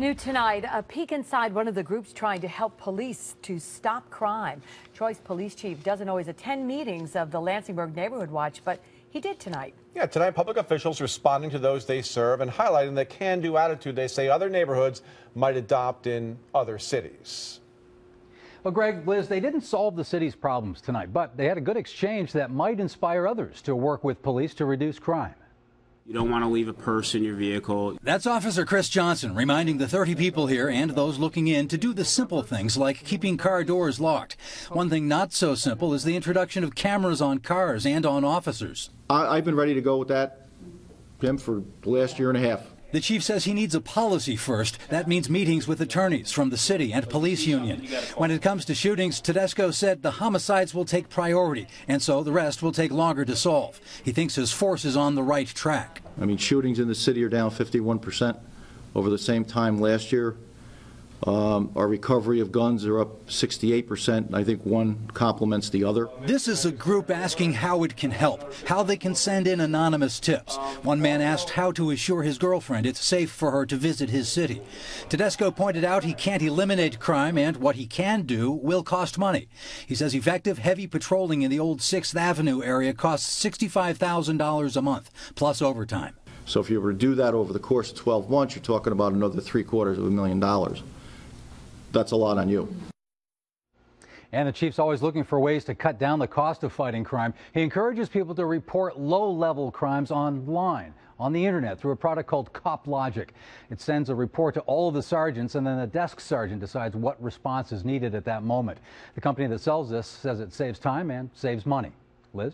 New tonight, a peek inside one of the groups trying to help police to stop crime. Troy's police chief doesn't always attend meetings of the Lansingburgh Neighborhood Watch, but he did tonight. Yeah, tonight public officials responding to those they serve and highlighting the can-do attitude they say other neighborhoods might adopt in other cities. Well, Greg, Liz, they didn't solve the city's problems tonight, but they had a good exchange that might inspire others to work with police to reduce crime. You don't want to leave a purse in your vehicle. That's Officer Chris Johnson reminding the 30 people here and those looking in to do the simple things like keeping car doors locked. One thing not so simple is the introduction of cameras on cars and on officers. I, have been ready to go with that, Jim, for the last year and a half. The chief says he needs a policy first. That means meetings with attorneys from the city and police union. When it comes to shootings, Tedesco said the homicides will take priority, and so the rest will take longer to solve. He thinks his force is on the right track. I mean, shootings in the city are down 51% over the same time last year. Um, our recovery of guns are up 68%. I think one complements the other. This is a group asking how it can help, how they can send in anonymous tips. One man asked how to assure his girlfriend it's safe for her to visit his city. Tedesco pointed out he can't eliminate crime and what he can do will cost money. He says effective heavy patrolling in the old 6th Avenue area costs $65,000 a month, plus overtime. So if you were to do that over the course of 12 months, you're talking about another three quarters of a million dollars that's a lot on you. And the chief's always looking for ways to cut down the cost of fighting crime. He encourages people to report low-level crimes online, on the internet, through a product called CopLogic. It sends a report to all of the sergeants, and then the desk sergeant decides what response is needed at that moment. The company that sells this says it saves time and saves money. Liz?